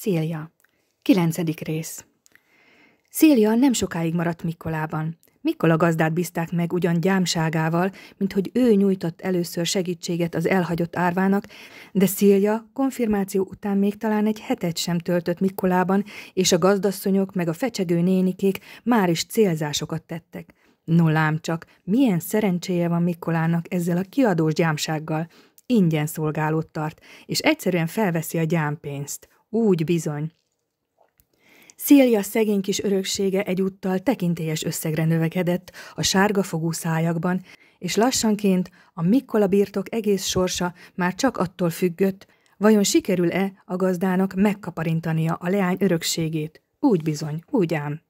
Szília. Kilencedik rész. Szília nem sokáig maradt Mikkolában. Mikkola gazdát bízták meg ugyan gyámságával, mint hogy ő nyújtott először segítséget az elhagyott árvának, de Szília konfirmáció után még talán egy hetet sem töltött Mikkolában, és a gazdasszonyok meg a fecsegő nénikék már is célzásokat tettek. No lám csak, milyen szerencséje van Mikkolának ezzel a kiadós gyámsággal. Ingyen szolgálót tart, és egyszerűen felveszi a gyámpénzt. Úgy bizony. Szília szegény kis öröksége egyúttal tekintélyes összegre növekedett a sárga fogú szájakban, és lassanként a Mikkola birtok egész sorsa már csak attól függött, vajon sikerül-e a gazdának megkaparintania a leány örökségét. Úgy bizony, úgy ám.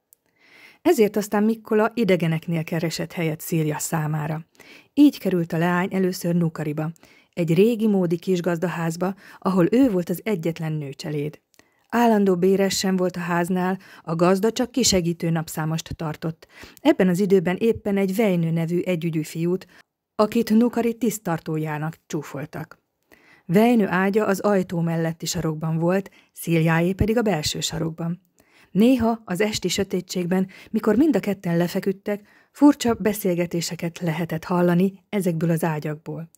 Ezért aztán Mikkola idegeneknél keresett helyet Szília számára. Így került a leány először Nukariba, egy régi módi kisgazdaházba, ahol ő volt az egyetlen nőcseléd. Állandó béres sem volt a háznál, a gazda csak kisegítő napszámost tartott. Ebben az időben éppen egy Vejnő nevű együgyű fiút, akit Nukari tisztartójának csúfoltak. Vejnő ágya az ajtó melletti sarokban volt, Szíliáé pedig a belső sarokban. Néha az esti sötétségben, mikor mind a ketten lefeküdtek, furcsa beszélgetéseket lehetett hallani ezekből az ágyakból.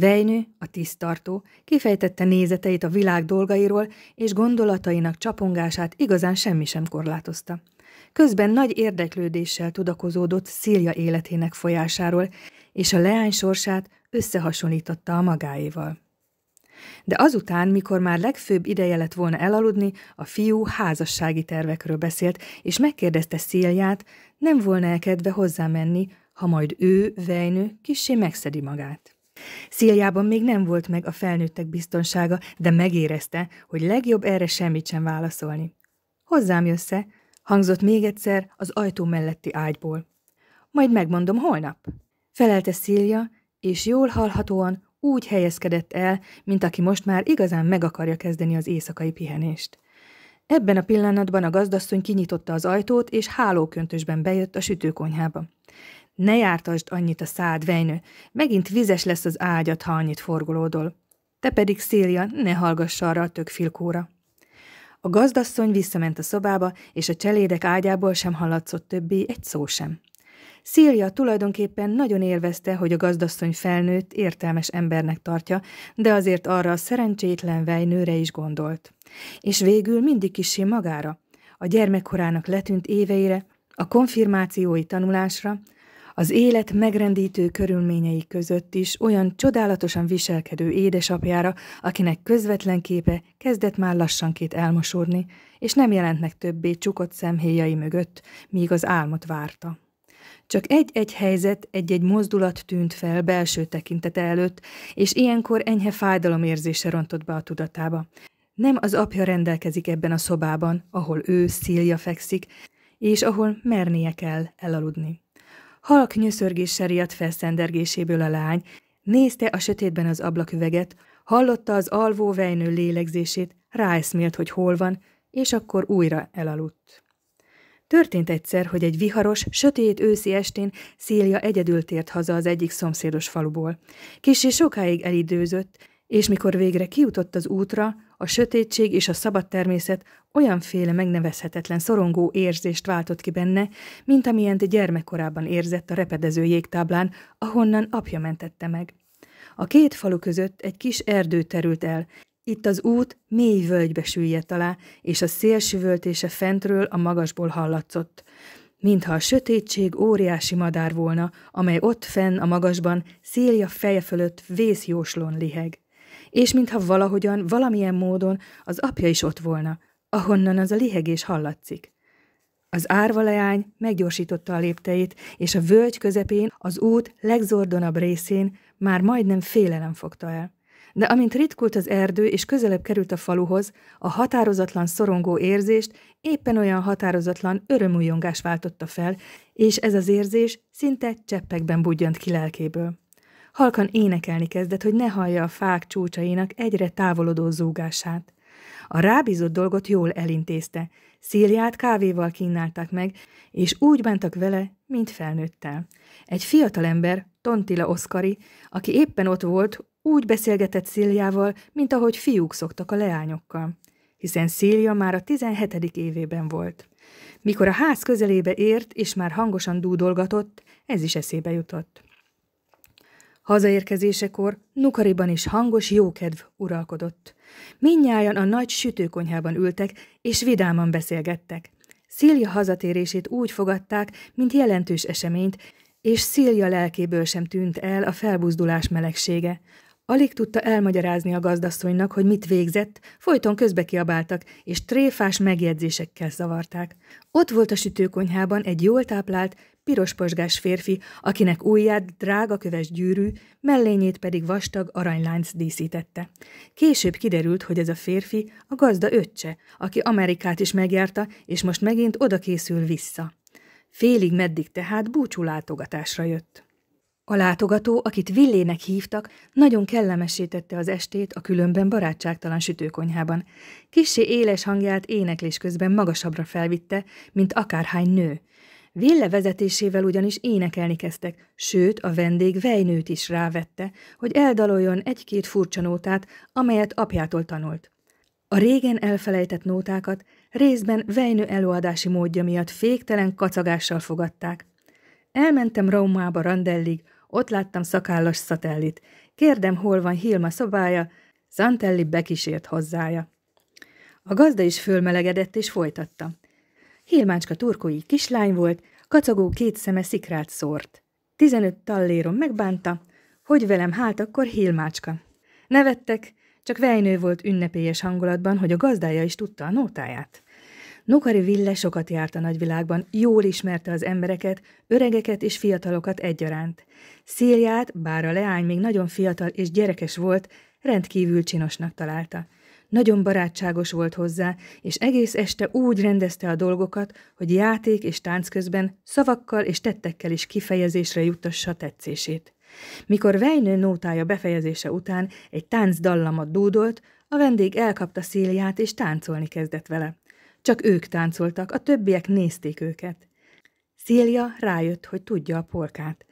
Vejnő, a tisztartó, kifejtette nézeteit a világ dolgairól, és gondolatainak csapongását igazán semmi sem korlátozta. Közben nagy érdeklődéssel tudakozódott Szília életének folyásáról, és a leány sorsát összehasonlította a magáéval. De azután, mikor már legfőbb ideje lett volna elaludni, a fiú házassági tervekről beszélt, és megkérdezte Szíliát, nem volna -e kedve hozzámenni, ha majd ő, Vejnő, kissé megszedi magát. Szíliában még nem volt meg a felnőttek biztonsága, de megérezte, hogy legjobb erre semmit sem válaszolni. Hozzám jössze, hangzott még egyszer az ajtó melletti ágyból. Majd megmondom holnap. Felelte Szília, és jól hallhatóan úgy helyezkedett el, mint aki most már igazán meg akarja kezdeni az éjszakai pihenést. Ebben a pillanatban a gazdasszony kinyitotta az ajtót, és hálóköntösben bejött a sütőkonyhába. Ne jártasd annyit a szád, Vejnő, megint vizes lesz az ágyat, ha annyit forgolódol. Te pedig, Szélia, ne hallgass arra a tök filkóra. A gazdasszony visszament a szobába, és a cselédek ágyából sem hallatszott többé egy szó sem. Szília tulajdonképpen nagyon élvezte, hogy a gazdasszony felnőtt, értelmes embernek tartja, de azért arra a szerencsétlen vejnőre is gondolt. És végül mindig kisé magára, a gyermekkorának letűnt éveire, a konfirmációi tanulásra, az élet megrendítő körülményei között is olyan csodálatosan viselkedő édesapjára, akinek közvetlen képe kezdett már lassanként elmosódni, és nem jelentnek többé csukott szemhéjai mögött, míg az álmot várta. Csak egy-egy helyzet, egy-egy mozdulat tűnt fel belső tekintete előtt, és ilyenkor enyhe fájdalomérzése rontott be a tudatába. Nem az apja rendelkezik ebben a szobában, ahol ő, Szília fekszik, és ahol mernie kell elaludni. Halk nyöszörgéssel riadt felszendergéséből a lány, nézte a sötétben az ablaküveget, hallotta az alvó vejnő lélegzését, ráeszmélt, hogy hol van, és akkor újra elaludt. Történt egyszer, hogy egy viharos, sötét őszi estén Szília egyedül tért haza az egyik szomszédos faluból. Kissé sokáig elidőzött, és mikor végre kijutott az útra, a sötétség és a szabad természet olyanféle megnevezhetetlen szorongó érzést váltott ki benne, mint amilyent gyermekkorában érzett a repedező jégtáblán, ahonnan apja mentette meg. A két falu között egy kis erdő terült el, itt az út mély völgybe süllyedt alá, és a szél süvöltése fentről a magasból hallatszott. Mintha a sötétség óriási madár volna, amely ott fenn a magasban, szélja feje fölött vészjóslón liheg és mintha valahogyan, valamilyen módon az apja is ott volna, ahonnan az a lihegés hallatszik. Az árva leány meggyorsította a lépteit, és a völgy közepén, az út legzordonabb részén már majdnem félelem fogta el. De amint ritkult az erdő, és közelebb került a faluhoz, a határozatlan szorongó érzést éppen olyan határozatlan örömújongás váltotta fel, és ez az érzés szinte cseppekben budjant ki lelkéből. Halkan énekelni kezdett, hogy ne hallja a fák csúcsainak egyre távolodó zúgását. A rábízott dolgot jól elintézte. Szíliát kávéval kínálták meg, és úgy bántak vele, mint felnőttel. Egy fiatalember, Tontila Oszkari, aki éppen ott volt, úgy beszélgetett Szíliával, mint ahogy fiúk szoktak a leányokkal. hiszen Szília már a 17. évében volt. Mikor a ház közelébe ért, és már hangosan dúdolgatott, ez is eszébe jutott. Hazaérkezésekor Nukariban is hangos jókedv uralkodott. Mindnyájan a nagy sütőkonyhában ültek, és vidáman beszélgettek. Szília hazatérését úgy fogadták, mint jelentős eseményt, és Szília lelkéből sem tűnt el a felbuzdulás melegsége. Alig tudta elmagyarázni a gazdasszonynak, hogy mit végzett, folyton közbe kiabáltak, és tréfás megjegyzésekkel zavarták. Ott volt a sütőkonyhában egy jól táplált, piros posgás férfi, akinek ujját drága köves gyűrű, mellényét pedig vastag aranylánc díszítette. Később kiderült, hogy ez a férfi a gazda öccse, aki Amerikát is megjárta, és most megint oda készül vissza. Félig meddig tehát búcsú látogatásra jött. A látogató, akit Villének hívtak, nagyon kellemesítette az estét a különben barátságtalan sütőkonyhában. Kissé éles hangját éneklés közben magasabbra felvitte, mint akárhány nő. Ville vezetésével ugyanis énekelni kezdtek, sőt, a vendég vejnőt is rávette, hogy eldaloljon egy-két furcsa nótát, amelyet apjától tanult. A régen elfelejtett nótákat részben vejnő előadási módja miatt féktelen kacagással fogadták. Elmentem Rómába Randellig, ott láttam szakállas szatellit. Kérdem, hol van Hilma szobája, Santelli bekísért hozzája. A gazda is fölmelegedett és folytatta. Hilmácska turkói kislány volt, kacagó két szeme szikrát szórt. Tizenöt tallérom megbánta, hogy velem hát akkor Hilmácska. Nevettek, csak Vejnő volt ünnepélyes hangulatban, hogy a gazdája is tudta a nótáját. Nukari Ville sokat járt a nagyvilágban, jól ismerte az embereket, öregeket és fiatalokat egyaránt. Szíliát, bár a leány még nagyon fiatal és gyerekes volt, rendkívül csinosnak találta. Nagyon barátságos volt hozzá, és egész este úgy rendezte a dolgokat, hogy játék és tánc közben szavakkal és tettekkel is kifejezésre juttassa tetszését. Mikor Vejnő nótája befejezése után egy tánc dallamot dúdolt, a vendég elkapta Szíliát és táncolni kezdett vele. Csak ők táncoltak, a többiek nézték őket. Szília rájött, hogy tudja a polkát.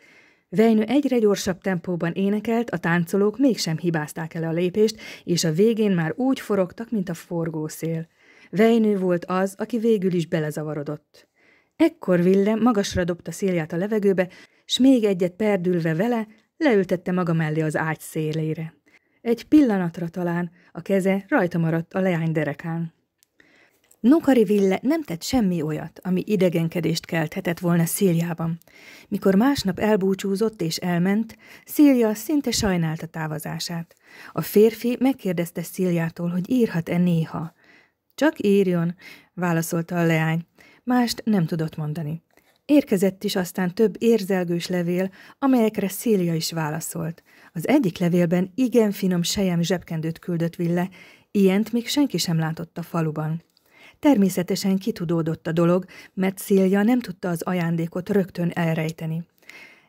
Vejnő egyre gyorsabb tempóban énekelt, a táncolók mégsem hibázták el a lépést, és a végén már úgy forogtak, mint a forgószél. Vejnő volt az, aki végül is belezavarodott. Ekkor Ville magasra dobta szélját a levegőbe, s még egyet perdülve vele, leültette maga mellé az ágy szélére. Egy pillanatra talán a keze rajta maradt a leány derekán. Nokari Ville nem tett semmi olyat, ami idegenkedést kelthetett volna Szíliában. Mikor másnap elbúcsúzott és elment, Szília szinte sajnálta távozását. A férfi megkérdezte Szíliától, hogy írhat-e néha. Csak írjon, válaszolta a leány. Mást nem tudott mondani. Érkezett is aztán több érzelgős levél, amelyekre Szília is válaszolt. Az egyik levélben igen finom sejem zsebkendőt küldött Ville, ilyent még senki sem látott a faluban. Természetesen kitudódott a dolog, mert Szilja nem tudta az ajándékot rögtön elrejteni.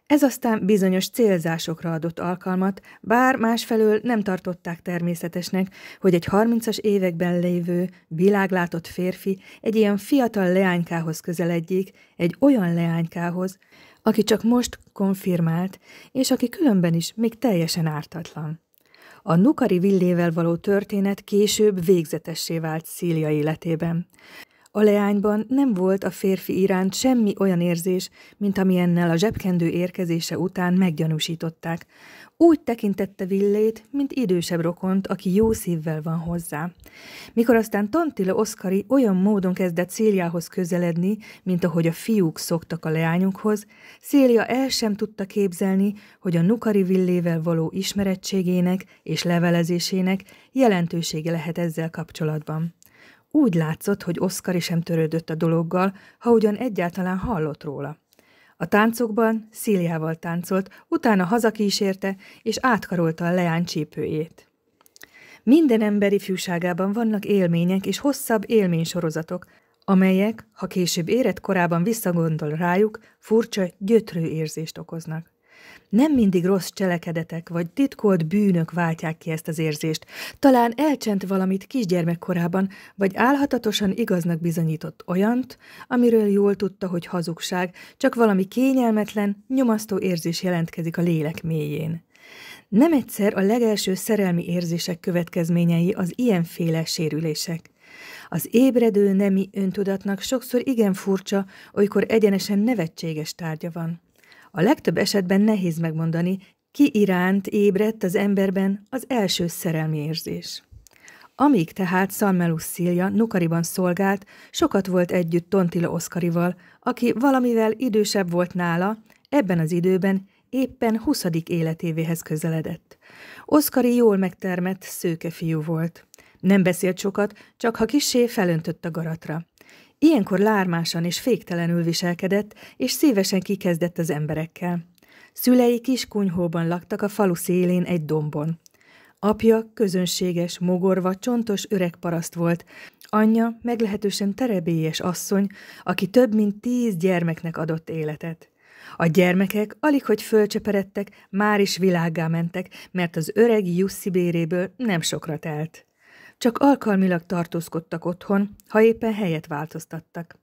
Ez aztán bizonyos célzásokra adott alkalmat, bár másfelől nem tartották természetesnek, hogy egy harmincas években lévő, világlátott férfi egy ilyen fiatal leánykához közeledjék, egy olyan leánykához, aki csak most konfirmált, és aki különben is még teljesen ártatlan. A Nukari villével való történet később végzetessé vált Szília életében. A leányban nem volt a férfi iránt semmi olyan érzés, mint amilyennel a zsebkendő érkezése után meggyanúsították. Úgy tekintette Villét, mint idősebb rokont, aki jó szívvel van hozzá. Mikor aztán Tantila Oszkari olyan módon kezdett Széliához közeledni, mint ahogy a fiúk szoktak a leányokhoz, Szélia el sem tudta képzelni, hogy a Nukari Villével való ismerettségének és levelezésének jelentősége lehet ezzel kapcsolatban. Úgy látszott, hogy Oszkari sem törődött a dologgal, ha ugyan egyáltalán hallott róla. A táncokban Szíliával táncolt, utána hazakísérte, és átkarolta a leány csípőjét. Minden emberi fűságában vannak élmények és hosszabb élménysorozatok, amelyek, ha később érett korában visszagondol rájuk, furcsa, gyötrő érzést okoznak. Nem mindig rossz cselekedetek vagy titkolt bűnök váltják ki ezt az érzést. Talán elcsent valamit kisgyermekkorában, vagy álhatatosan igaznak bizonyított olyant, amiről jól tudta, hogy hazugság, csak valami kényelmetlen, nyomasztó érzés jelentkezik a lélek mélyén. Nem egyszer a legelső szerelmi érzések következményei az ilyenféle sérülések. Az ébredő nemi öntudatnak sokszor igen furcsa, olykor egyenesen nevetséges tárgya van. A legtöbb esetben nehéz megmondani, ki iránt ébredt az emberben az első szerelmi érzés. Amíg tehát Szalmelus Szilja Nukariban szolgált, sokat volt együtt Tontila Oszkarival, aki valamivel idősebb volt nála, ebben az időben éppen huszadik életévéhez közeledett. Oszkari jól megtermett, szőke fiú volt. Nem beszélt sokat, csak ha kisé felöntött a garatra. Ilyenkor lármásan és féktelenül viselkedett, és szívesen kikezdett az emberekkel. Szülei kis kunyhóban laktak a falu szélén egy dombon. Apja közönséges, mogorva, csontos öreg paraszt volt, anyja meglehetősen terebélyes asszony, aki több mint tíz gyermeknek adott életet. A gyermekek alig, hogy fölcseperedtek, már is világgá mentek, mert az öreg Jussi béréből nem sokra telt. Csak alkalmilag tartózkodtak otthon, ha éppen helyet változtattak.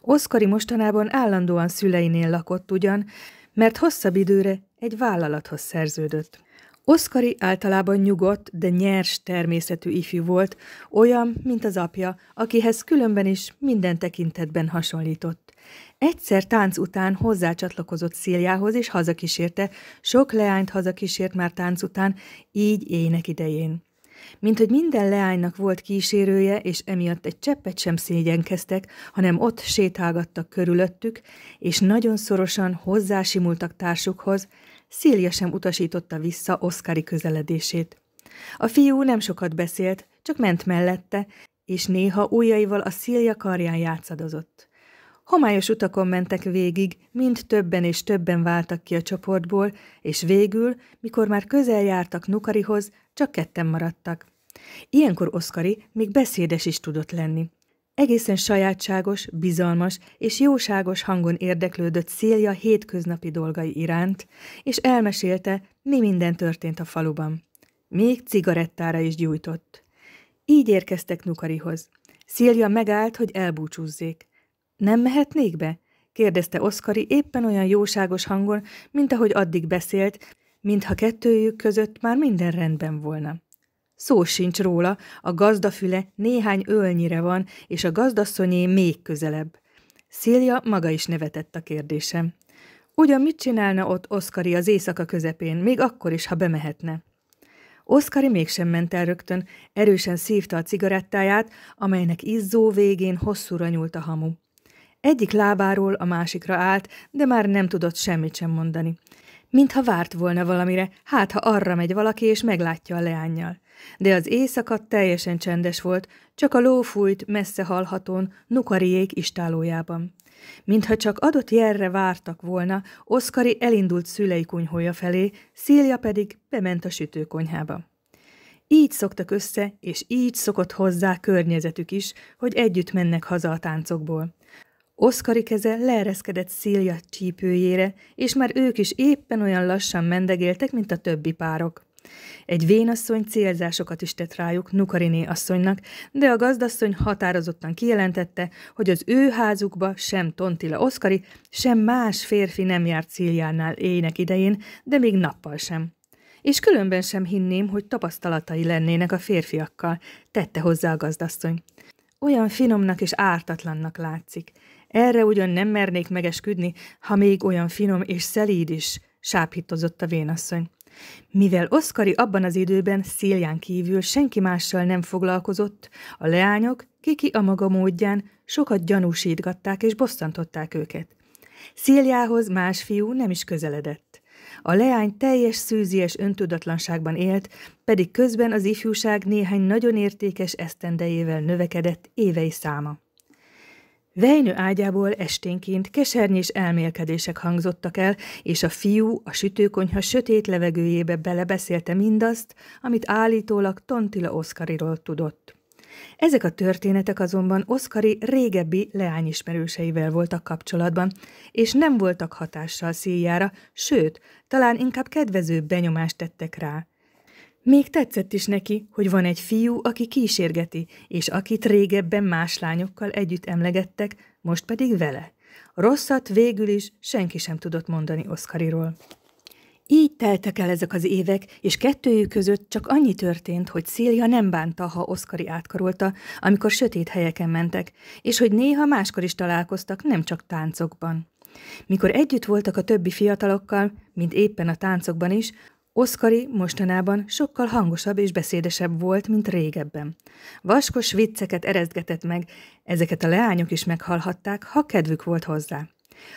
Oszkari mostanában állandóan szüleinél lakott ugyan, mert hosszabb időre egy vállalathoz szerződött. Oszkari általában nyugodt, de nyers természetű ifjú volt, olyan, mint az apja, akihez különben is minden tekintetben hasonlított. Egyszer tánc után hozzácsatlakozott Szíliához, és hazakísérte, sok leányt hazakísért már tánc után, így ének idején. Mint hogy minden leánynak volt kísérője, és emiatt egy cseppet sem szégyenkeztek, hanem ott sétálgattak körülöttük, és nagyon szorosan hozzásimultak társukhoz, Szília sem utasította vissza Oszkari közeledését. A fiú nem sokat beszélt, csak ment mellette, és néha ujjaival a Szília karján játszadozott. Homályos utakon mentek végig, mind többen és többen váltak ki a csoportból, és végül, mikor már közel jártak Nukarihoz, csak ketten maradtak. Ilyenkor Oszkari még beszédes is tudott lenni. Egészen sajátságos, bizalmas és jóságos hangon érdeklődött Szélja hétköznapi dolgai iránt, és elmesélte, mi minden történt a faluban. Még cigarettára is gyújtott. Így érkeztek Nukarihoz. Szilja megállt, hogy elbúcsúzzék. Nem mehetnék be? kérdezte Oszkari éppen olyan jóságos hangon, mint ahogy addig beszélt, mintha kettőjük között már minden rendben volna. Szó sincs róla, a gazdafüle néhány ölnyire van, és a gazdasszonyé még közelebb. Szília maga is nevetett a kérdésem. Ugyan mit csinálna ott Oszkari az éjszaka közepén, még akkor is, ha bemehetne? Oszkari mégsem ment el rögtön, erősen szívta a cigarettáját, amelynek izzó végén hosszúra nyúlt a hamu. Egyik lábáról a másikra állt, de már nem tudott semmit sem mondani. Mintha várt volna valamire, hát ha arra megy valaki és meglátja a leányjal. De az éjszaka teljesen csendes volt, csak a ló fújt messze hallhatón Nukariék istálójában. Mintha csak adott jelre vártak volna, Oszkari elindult szülei kunyhója felé, Szília pedig bement a sütőkonyhába. Így szoktak össze, és így szokott hozzá környezetük is, hogy együtt mennek haza a táncokból. Oszkari keze leereszkedett Szília csípőjére, és már ők is éppen olyan lassan mendegéltek, mint a többi párok. Egy vénasszony célzásokat is tett rájuk Nukariné asszonynak, de a gazdasszony határozottan kijelentette, hogy az ő házukba sem Tontila Oszkari, sem más férfi nem járt Cíliánál éjnek idején, de még nappal sem. És különben sem hinném, hogy tapasztalatai lennének a férfiakkal, tette hozzá a gazdasszony. Olyan finomnak és ártatlannak látszik. Erre ugyan nem mernék megesküdni, ha még olyan finom és szelíd is, sáphítozott a vénasszony. Mivel Oszkari abban az időben Szélján kívül senki mással nem foglalkozott, a leányok, kiki a maga módján, sokat gyanúsítgatták és bosszantották őket. Széljához más fiú nem is közeledett. A leány teljes szűzies öntudatlanságban élt, pedig közben az ifjúság néhány nagyon értékes esztendejével növekedett évei száma. Vejnő ágyából esténként kesernyés elmélkedések hangzottak el, és a fiú a sütőkonyha sötét levegőjébe belebeszélte mindazt, amit állítólag Tontila Oszkariról tudott. Ezek a történetek azonban Oszkari régebbi leányismerőseivel voltak kapcsolatban, és nem voltak hatással szíjára, sőt, talán inkább kedvező benyomást tettek rá. Még tetszett is neki, hogy van egy fiú, aki kísérgeti, és akit régebben más lányokkal együtt emlegettek, most pedig vele. Rosszat végül is senki sem tudott mondani Oszkariról. Így teltek el ezek az évek, és kettőjük között csak annyi történt, hogy Szília nem bánta, ha Oszkari átkarolta, amikor sötét helyeken mentek, és hogy néha máskor is találkoztak, nem csak táncokban. Mikor együtt voltak a többi fiatalokkal, mint éppen a táncokban is, Oszkari mostanában sokkal hangosabb és beszédesebb volt, mint régebben. Vaskos vicceket erezgetett meg, ezeket a leányok is meghallhatták, ha kedvük volt hozzá.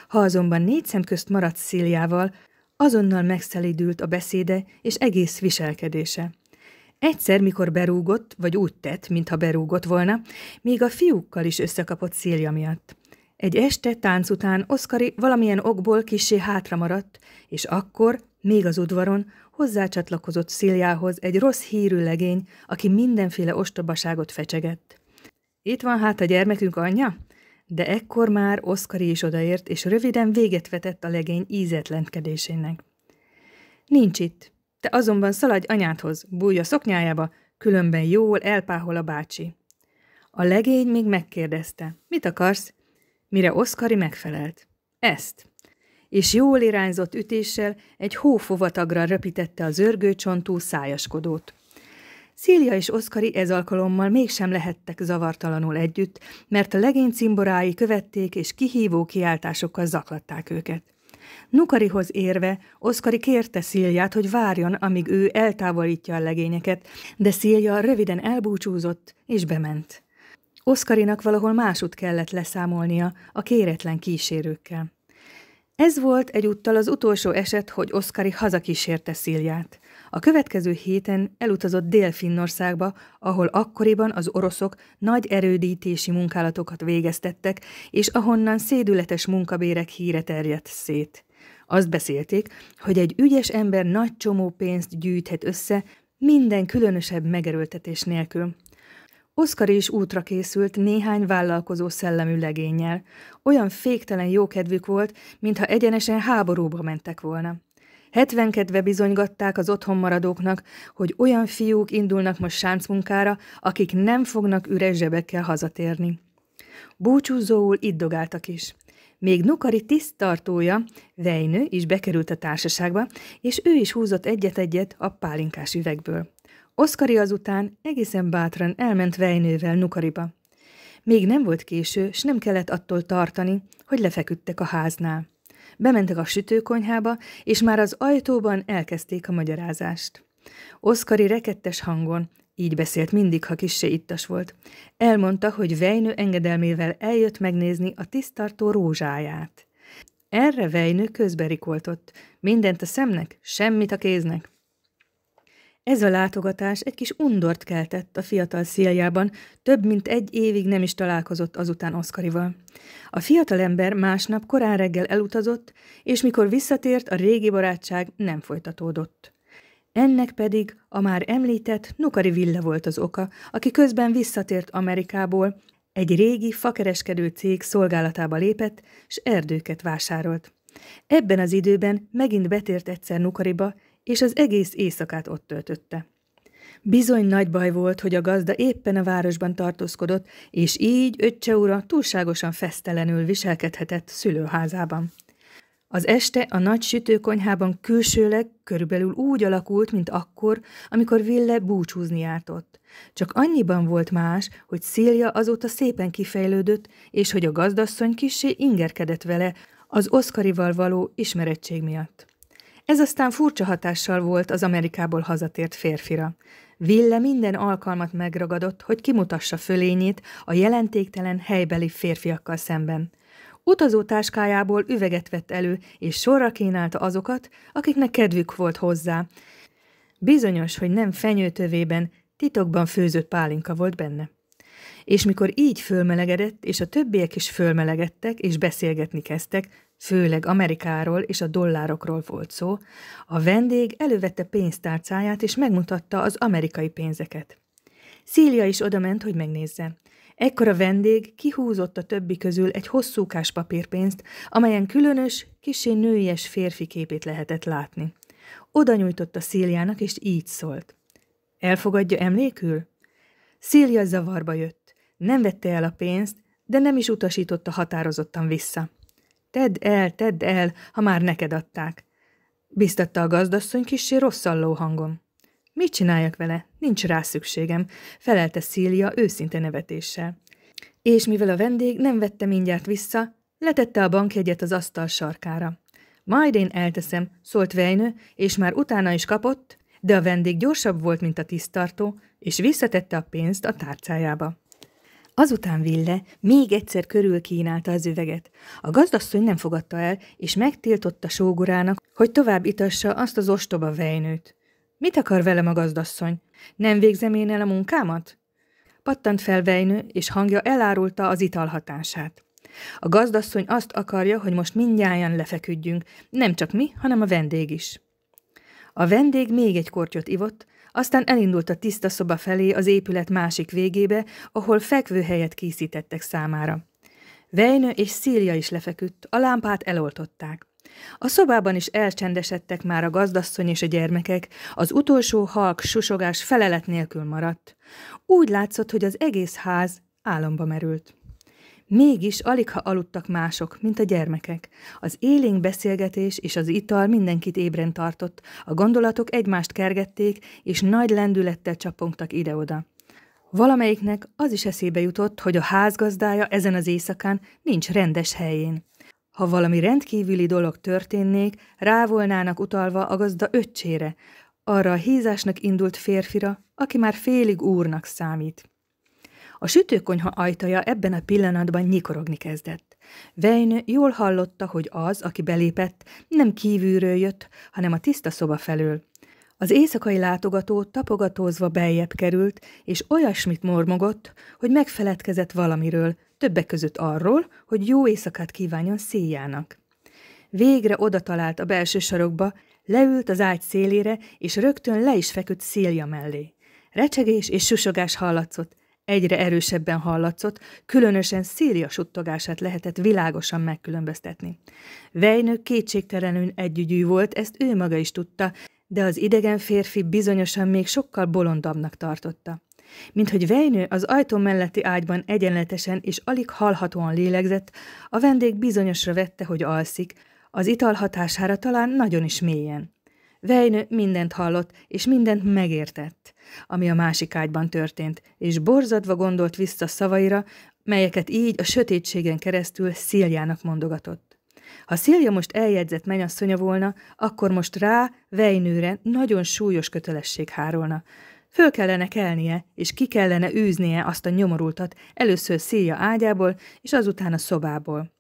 Ha azonban négy szem közt maradt Szíliával, azonnal megszelidült a beszéde és egész viselkedése. Egyszer, mikor berúgott, vagy úgy tett, mintha berúgott volna, még a fiúkkal is összekapott Szília miatt. Egy este tánc után Oszkari valamilyen okból kissé hátra maradt, és akkor, még az udvaron, hozzácsatlakozott Szíliához egy rossz hírű legény, aki mindenféle ostobaságot fecsegett. Itt van hát a gyermekünk anyja? De ekkor már Oszkari is odaért, és röviden véget vetett a legény ízetlenkedésének. Nincs itt. Te azonban szaladj anyádhoz, bújj a szoknyájába, különben jól elpáhol a bácsi. A legény még megkérdezte, mit akarsz? Mire Oszkari megfelelt. Ezt. És jól irányzott ütéssel egy hófovatagra röpítette az örgőcsontú szájaskodót. Szília és Oszkari ez alkalommal mégsem lehettek zavartalanul együtt, mert a legény cimborái követték és kihívó kiáltásokkal zaklatták őket. Nukarihoz érve, Oszkari kérte Szíliát, hogy várjon, amíg ő eltávolítja a legényeket, de Szília röviden elbúcsúzott és bement. Oszkarinak valahol másút kellett leszámolnia a kéretlen kísérőkkel. Ez volt egyúttal az utolsó eset, hogy Oszkari hazakísérte Szíliát. A következő héten elutazott Dél-Finnországba, ahol akkoriban az oroszok nagy erődítési munkálatokat végeztettek, és ahonnan szédületes munkabérek híre terjedt szét. Azt beszélték, hogy egy ügyes ember nagy csomó pénzt gyűjthet össze, minden különösebb megerőltetés nélkül. Oszkar is útra készült néhány vállalkozó szellemű legényel. Olyan féktelen jókedvük volt, mintha egyenesen háborúba mentek volna. Hetvenkedve bizonygatták az otthon maradóknak, hogy olyan fiúk indulnak most sáncmunkára, akik nem fognak üres zsebekkel hazatérni. Búcsúzóul iddogáltak is. Még Nukari tisztartója, Vejnő is bekerült a társaságba, és ő is húzott egyet-egyet a pálinkás üvegből. Oszkari azután egészen bátran elment Vejnővel Nukariba. Még nem volt késő, s nem kellett attól tartani, hogy lefeküdtek a háznál. Bementek a sütőkonyhába, és már az ajtóban elkezdték a magyarázást. Oszkari rekettes hangon, így beszélt mindig, ha kissé ittas volt. Elmondta, hogy Vejnő engedelmével eljött megnézni a tisztartó rózsáját. Erre Vejnő közberikoltott. Mindent a szemnek, semmit a kéznek. Ez a látogatás egy kis undort keltett a fiatal szíljában, több mint egy évig nem is találkozott azután Oszkarival. A fiatal ember másnap korán reggel elutazott, és mikor visszatért, a régi barátság nem folytatódott. Ennek pedig a már említett Nukari Villa volt az oka, aki közben visszatért Amerikából, egy régi fakereskedő cég szolgálatába lépett, s erdőket vásárolt. Ebben az időben megint betért egyszer Nukariba, és az egész éjszakát ott töltötte. Bizony nagy baj volt, hogy a gazda éppen a városban tartózkodott, és így öccse ura túlságosan fesztelenül viselkedhetett szülőházában. Az este a nagy sütőkonyhában külsőleg körülbelül úgy alakult, mint akkor, amikor Ville búcsúzni jártott. Csak annyiban volt más, hogy Szília azóta szépen kifejlődött, és hogy a gazdasszony kissé ingerkedett vele az Oszkarival való ismerettség miatt. Ez aztán furcsa hatással volt az Amerikából hazatért férfira. Ville minden alkalmat megragadott, hogy kimutassa fölényét a jelentéktelen helybeli férfiakkal szemben. Utazótáskájából üveget vett elő, és sorra kínálta azokat, akiknek kedvük volt hozzá. Bizonyos, hogy nem fenyőtövében, titokban főzött pálinka volt benne. És mikor így fölmelegedett, és a többiek is fölmelegedtek, és beszélgetni kezdtek, főleg Amerikáról és a dollárokról volt szó, a vendég elővette pénztárcáját és megmutatta az amerikai pénzeket. Szília is odament, hogy megnézze. Ekkor a vendég kihúzott a többi közül egy hosszúkás papírpénzt, amelyen különös, kisé nőies férfi képét lehetett látni. Oda nyújtotta Szíliának, és így szólt. Elfogadja emlékül? Szília zavarba jött. Nem vette el a pénzt, de nem is utasította határozottan vissza. Tedd el, tedd el, ha már neked adták. Biztatta a gazdasszony kissé rosszalló hangon. Mit csináljak vele? Nincs rá szükségem, felelte Szília őszinte nevetéssel. És mivel a vendég nem vette mindjárt vissza, letette a bankjegyet az asztal sarkára. Majd én elteszem, szólt Vejnő, és már utána is kapott, de a vendég gyorsabb volt, mint a tisztartó, és visszatette a pénzt a tárcájába. Azután Ville még egyszer körül kínálta az üveget. A gazdasszony nem fogadta el, és megtiltotta sógorának, hogy tovább itassa azt az ostoba vejnőt. Mit akar velem a gazdasszony? Nem végzem én el a munkámat? Pattant fel Vejnő, és hangja elárulta az ital hatását. A gazdasszony azt akarja, hogy most mindjárt lefeküdjünk, nem csak mi, hanem a vendég is. A vendég még egy kortyot ivott, aztán elindult a tiszta szoba felé az épület másik végébe, ahol fekvőhelyet készítettek számára. Vejnő és Szília is lefeküdt, a lámpát eloltották. A szobában is elcsendesedtek már a gazdasszony és a gyermekek, az utolsó halk susogás felelet nélkül maradt. Úgy látszott, hogy az egész ház álomba merült. Mégis alig ha aludtak mások, mint a gyermekek. Az élénk beszélgetés és az ital mindenkit ébren tartott, a gondolatok egymást kergették, és nagy lendülettel csapongtak ide-oda. Valamelyiknek az is eszébe jutott, hogy a házgazdája ezen az éjszakán nincs rendes helyén. Ha valami rendkívüli dolog történnék, rá volnának utalva a gazda öccsére, arra a hízásnak indult férfira, aki már félig úrnak számít. A sütőkonyha ajtaja ebben a pillanatban nyikorogni kezdett. Vejnő jól hallotta, hogy az, aki belépett, nem kívülről jött, hanem a tiszta szoba felől. Az éjszakai látogató tapogatózva beljebb került, és olyasmit mormogott, hogy megfeledkezett valamiről, többek között arról, hogy jó éjszakát kívánjon széjának. Végre oda talált a belső sarokba, leült az ágy szélére, és rögtön le is feküdt szélja mellé. Recsegés és susogás hallatszott, egyre erősebben hallatszott, különösen Szíria suttogását lehetett világosan megkülönböztetni. Vejnő kétségtelenül együgyű volt, ezt ő maga is tudta, de az idegen férfi bizonyosan még sokkal bolondabbnak tartotta. Mint hogy Vejnő az ajtó melletti ágyban egyenletesen és alig hallhatóan lélegzett, a vendég bizonyosra vette, hogy alszik, az ital hatására talán nagyon is mélyen. Vejnő mindent hallott, és mindent megértett, ami a másik ágyban történt, és borzadva gondolt vissza szavaira, melyeket így a sötétségen keresztül Sziljának mondogatott. Ha Szilja most eljegyzett menyasszonya volna, akkor most rá, Vejnőre nagyon súlyos kötelesség hárolna. Föl kellene kelnie, és ki kellene űznie azt a nyomorultat, először Szilja ágyából, és azután a szobából.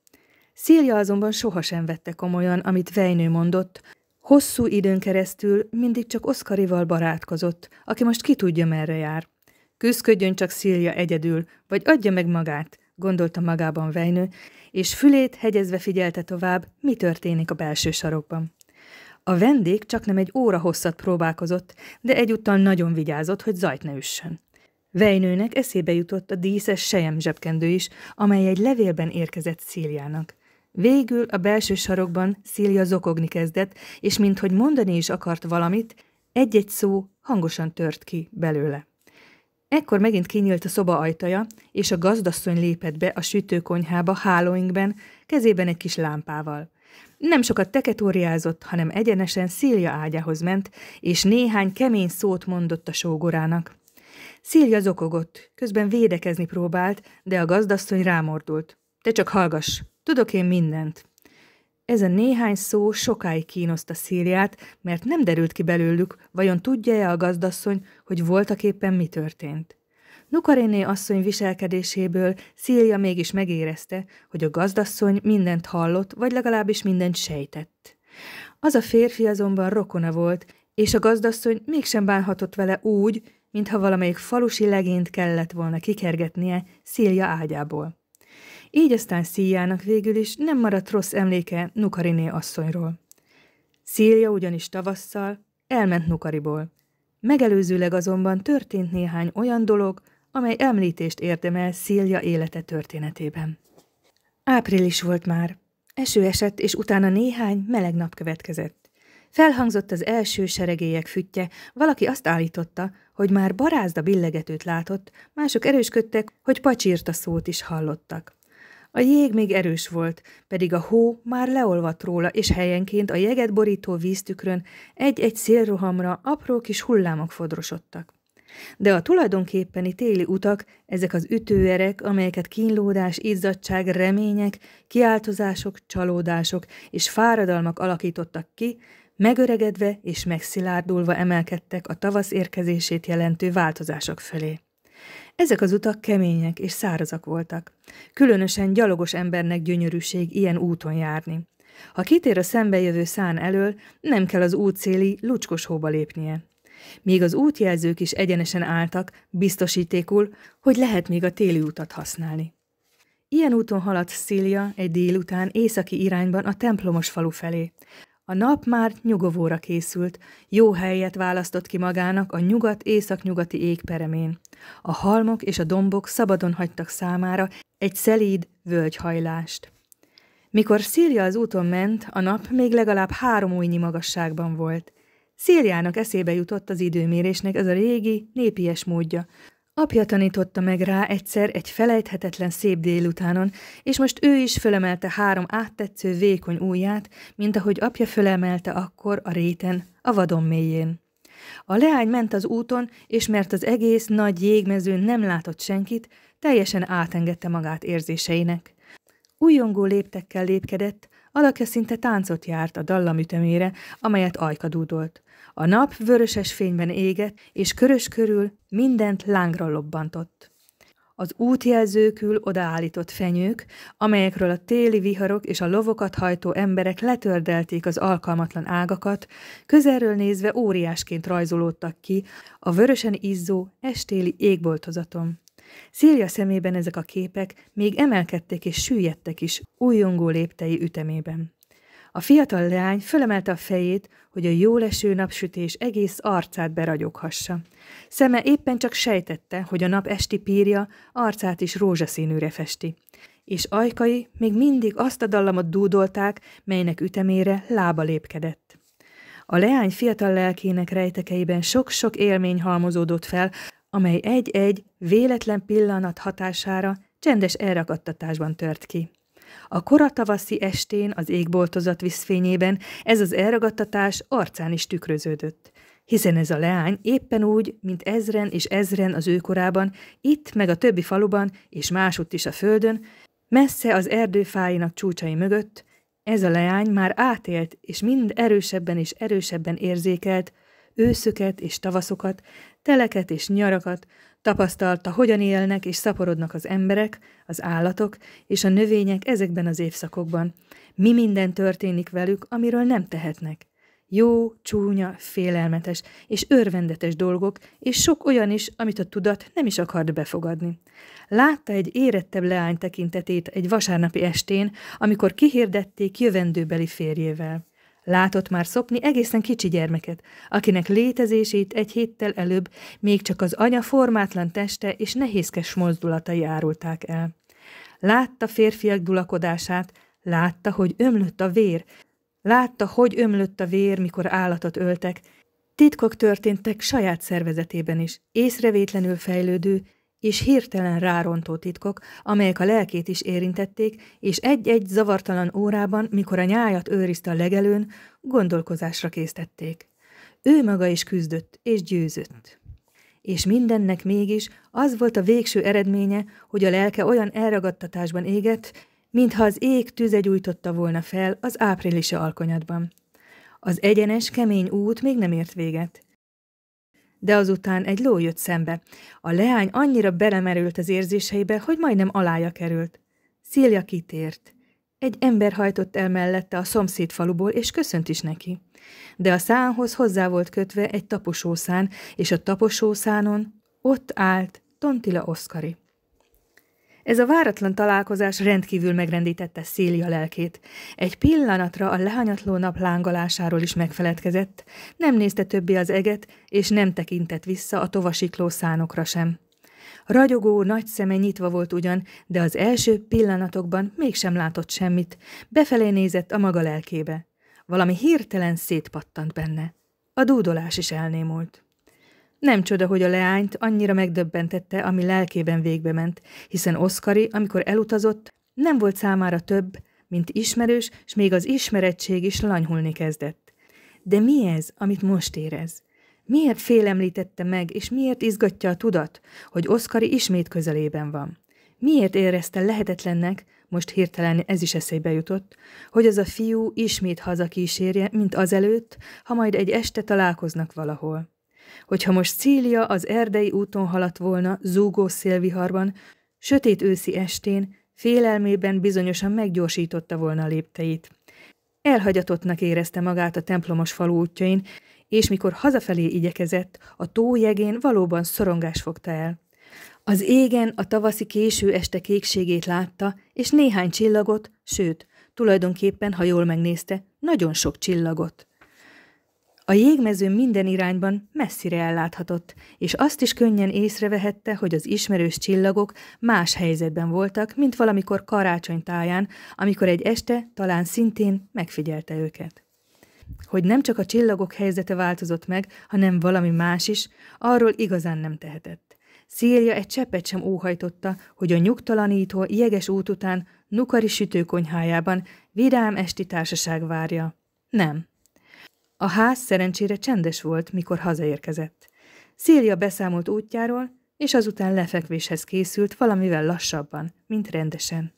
Szilja azonban sohasem vette komolyan, amit Vejnő mondott, Hosszú időn keresztül mindig csak Oszkarival barátkozott, aki most ki tudja, merre jár. Küzdködjön csak Szilja egyedül, vagy adja meg magát, gondolta magában Vejnő, és fülét hegyezve figyelte tovább, mi történik a belső sarokban. A vendég csak nem egy óra hosszat próbálkozott, de egyúttal nagyon vigyázott, hogy zajt ne üssön. Vejnőnek eszébe jutott a díszes sejem zsebkendő is, amely egy levélben érkezett Szíliának. Végül a belső sarokban Szília zokogni kezdett, és minthogy mondani is akart valamit, egy-egy szó hangosan tört ki belőle. Ekkor megint kinyílt a szoba ajtaja, és a gazdasszony lépett be a sütőkonyhába hálóinkben, kezében egy kis lámpával. Nem sokat teketóriázott, hanem egyenesen Szília ágyához ment, és néhány kemény szót mondott a sógorának. Szília zokogott, közben védekezni próbált, de a gazdasszony rámordult. Te csak hallgass, Tudok én mindent. Ez a néhány szó sokáig kínoszta Szíriát, mert nem derült ki belőlük, vajon tudja-e a gazdasszony, hogy voltak éppen mi történt. Nukaréné asszony viselkedéséből Szília mégis megérezte, hogy a gazdasszony mindent hallott, vagy legalábbis mindent sejtett. Az a férfi azonban rokona volt, és a gazdasszony mégsem bánhatott vele úgy, mintha valamelyik falusi legényt kellett volna kikergetnie Szília ágyából. Így aztán Szíjának végül is nem maradt rossz emléke Nukariné asszonyról. Szília ugyanis tavasszal elment Nukariból. Megelőzőleg azonban történt néhány olyan dolog, amely említést érdemel Szília élete történetében. Április volt már. Eső esett, és utána néhány meleg nap következett. Felhangzott az első seregélyek füttye, valaki azt állította, hogy már barázda billegetőt látott, mások erősködtek, hogy pacsírta szót is hallottak. A jég még erős volt, pedig a hó már leolvadt róla, és helyenként a jeget borító víztükrön egy-egy szélrohamra apró kis hullámok fodrosodtak. De a tulajdonképpeni téli utak, ezek az ütőerek, amelyeket kínlódás, izzadság, remények, kiáltozások, csalódások és fáradalmak alakítottak ki, megöregedve és megszilárdulva emelkedtek a tavasz érkezését jelentő változások felé. Ezek az utak kemények és szárazak voltak. Különösen gyalogos embernek gyönyörűség ilyen úton járni. Ha kitér a szembejövő szán elől, nem kell az útszéli lucskos hóba lépnie. Míg az útjelzők is egyenesen álltak, biztosítékul, hogy lehet még a téli utat használni. Ilyen úton haladt Szília egy délután északi irányban a templomos falu felé. A nap már nyugovóra készült, jó helyet választott ki magának a nyugat-észak-nyugati égperemén. A halmok és a dombok szabadon hagytak számára egy szelíd völgyhajlást. Mikor Szília az úton ment, a nap még legalább három újnyi magasságban volt. Szíliának eszébe jutott az időmérésnek ez a régi, népies módja. Apja tanította meg rá egyszer egy felejthetetlen szép délutánon, és most ő is fölemelte három áttetsző vékony ujját, mint ahogy apja fölemelte akkor a réten, a vadon mélyén. A leány ment az úton, és mert az egész nagy jégmezőn nem látott senkit, teljesen átengedte magát érzéseinek. Újongó léptekkel lépkedett, alakja szinte táncot járt a dallamütemére, amelyet ajka dúdolt. A nap vöröses fényben égett, és körös körül mindent lángra lobbantott. Az útjelzőkül odaállított fenyők, amelyekről a téli viharok és a lovokat hajtó emberek letördelték az alkalmatlan ágakat, közelről nézve óriásként rajzolódtak ki a vörösen izzó estéli égboltozaton. Szília szemében ezek a képek még emelkedtek és süllyedtek is újongó léptei ütemében. A fiatal leány fölemelte a fejét, hogy a jóleső napsütés egész arcát beragyoghassa. Szeme éppen csak sejtette, hogy a nap esti pírja arcát is rózsaszínűre festi. És ajkai még mindig azt a dallamot dúdolták, melynek ütemére lába lépkedett. A leány fiatal lelkének rejtekeiben sok-sok élmény halmozódott fel, amely egy-egy véletlen pillanat hatására csendes elragadtatásban tört ki. A koratavaszi estén az égboltozat viszfényében ez az elragadtatás arcán is tükröződött, hiszen ez a leány éppen úgy, mint ezren és ezren az őkorában, itt meg a többi faluban és másutt is a földön, messze az erdőfáinak csúcsai mögött, ez a leány már átélt és mind erősebben és erősebben érzékelt őszöket és tavaszokat, teleket és nyarakat, tapasztalta, hogyan élnek és szaporodnak az emberek, az állatok és a növények ezekben az évszakokban. Mi minden történik velük, amiről nem tehetnek. Jó, csúnya, félelmetes és örvendetes dolgok, és sok olyan is, amit a tudat nem is akart befogadni. Látta egy érettebb leány tekintetét egy vasárnapi estén, amikor kihirdették jövendőbeli férjével. Látott már szopni egészen kicsi gyermeket, akinek létezését egy héttel előbb még csak az anya formátlan teste és nehézkes mozdulatai árulták el. Látta férfiak dulakodását, látta, hogy ömlött a vér, látta, hogy ömlött a vér, mikor állatot öltek, Titkok történtek saját szervezetében is, észrevétlenül fejlődő, és hirtelen rárontó titkok, amelyek a lelkét is érintették, és egy-egy zavartalan órában, mikor a nyájat őrizte a legelőn, gondolkozásra késztették. Ő maga is küzdött, és győzött. És mindennek mégis az volt a végső eredménye, hogy a lelke olyan elragadtatásban égett, mintha az ég tüze gyújtotta volna fel az áprilisi alkonyatban. Az egyenes, kemény út még nem ért véget. De azután egy ló jött szembe. A leány annyira belemerült az érzéseibe, hogy majdnem alája került. Szília kitért. Egy ember hajtott el mellette a szomszéd faluból, és köszönt is neki. De a szánhoz hozzá volt kötve egy taposószán, és a taposószánon ott állt Tontila Oszkari. Ez a váratlan találkozás rendkívül megrendítette Szília lelkét. Egy pillanatra a lehanyatló nap lángolásáról is megfeledkezett, nem nézte többi az eget, és nem tekintett vissza a tovasikló szánokra sem. Ragyogó, nagy szeme nyitva volt ugyan, de az első pillanatokban mégsem látott semmit, befelé nézett a maga lelkébe. Valami hirtelen szétpattant benne. A dúdolás is elnémult. Nem csoda, hogy a leányt annyira megdöbbentette, ami lelkében végbe ment, hiszen Oszkari, amikor elutazott, Nem volt számára több, mint ismerős, és még az ismerettség is lanyhulni kezdett. De mi ez, amit most érez? Miért félemlítette meg, és miért izgatja a tudat, hogy Oszkari ismét közelében van? Miért érezte lehetetlennek, most hirtelen ez is eszébe jutott, hogy az a fiú ismét hazakísérje, mint azelőtt, ha majd egy este találkoznak valahol. Hogyha most Cília az erdei úton haladt volna, zúgó szélviharban, sötét őszi estén, félelmében bizonyosan meggyorsította volna a lépteit. Elhagyatottnak érezte magát a templomos falu útjain, és mikor hazafelé igyekezett, a tó jegén valóban szorongás fogta el. Az égen a tavaszi késő este kékségét látta, és néhány csillagot, sőt, tulajdonképpen, ha jól megnézte, nagyon sok csillagot. A jégmezőn minden irányban messzire elláthatott, és azt is könnyen észrevehette, hogy az ismerős csillagok más helyzetben voltak, mint valamikor karácsony táján, amikor egy este talán szintén megfigyelte őket. Hogy nem csak a csillagok helyzete változott meg, hanem valami más is, arról igazán nem tehetett. Szíria egy cseppet sem óhajtotta, hogy a nyugtalanító, jeges út után Nukari sütőkonyhájában vidám esti társaság várja. Nem. A ház szerencsére csendes volt, mikor hazaérkezett. Szília beszámolt útjáról, és azután lefekvéshez készült valamivel lassabban, mint rendesen.